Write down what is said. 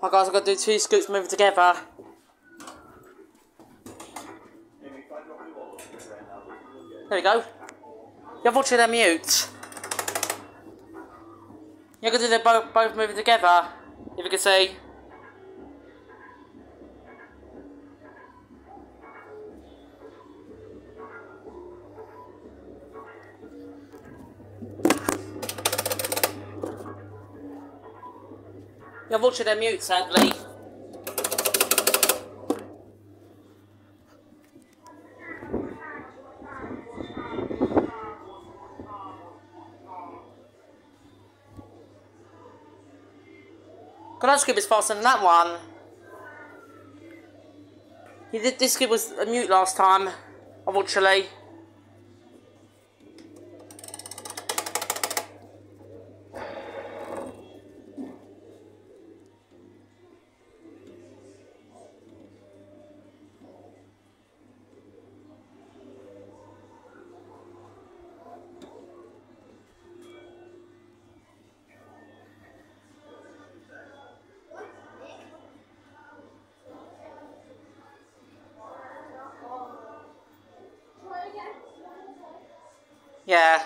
My guys, I've got to do two scoops moving together. There we go. You're watching them mute. You're gonna do them both, both moving together. If you can see. You're watching them mute, sadly. God, that scoop is faster than that one. You did, this scoop was a mute last time, unfortunately. Yeah.